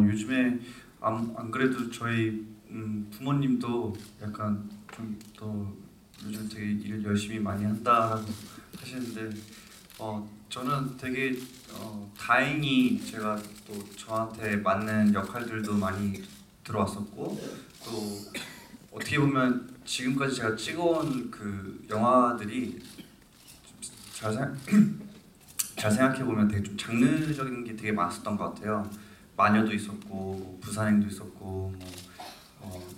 어, 요즘에 안, 안 그래도 저희 음, 부모님도 약간 좀더 요즘 되게 일 열심히 많이 한다라고 하시는데 어, 저는 되게 어, 다행히 제가 또 저한테 맞는 역할들도 많이 들어왔었고 또 어떻게 보면 지금까지 제가 찍어온 그 영화들이 잘, 생- 잘 생각해 보면 되게 좀 장르적인 게 되게 많았었던 것 같아요. 마녀도 있었고 뭐 부산행도 있었고 뭐 어,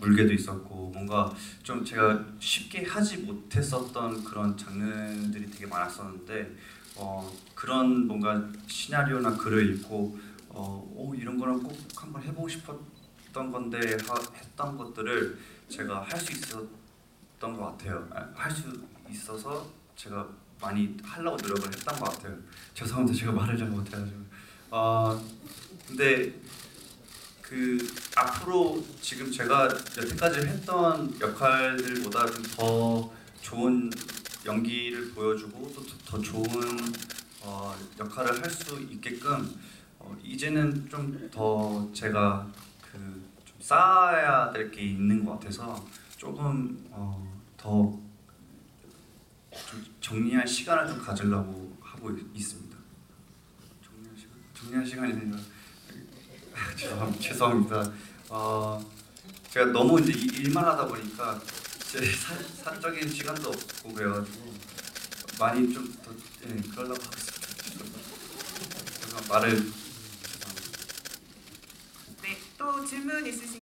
물개도 있었고 뭔가 좀 제가 쉽게 하지 못했었던 그런 장르들이 되게 많았었는데 어, 그런 뭔가 시나리오나 글을 읽고 어, 오, 이런 거는 꼭 한번 해보고 싶었던 건데 하, 했던 것들을 제가 할 수 있었던 것 같아요. 할 수 있어서 제가 많이 하려고 노력을 했던 것 같아요. 죄송합니다. 제가 말을 잘 못해가지고. 어, 근데 그 앞으로 지금 제가 여태까지 했던 역할들보다 좀 더 좋은 연기를 보여주고 또 더 좋은 어, 역할을 할 수 있게끔 어, 이제는 좀 더 제가 그 좀 쌓아야 될 게 있는 것 같아서 조금 어, 더좀 정리할 시간을 좀 가지려고 하고 있- 있습니다. 정리할 시간? 정리할 시간이 아니라 죄송, 죄송합니다. 어, 제가 너무 이제 이- 일만 하다 보니까 제 사, 사적인 시간도 없고 그래가지고 많이 좀더 예, 그러려고. 그래서 말을. 네, 또 질문 있으신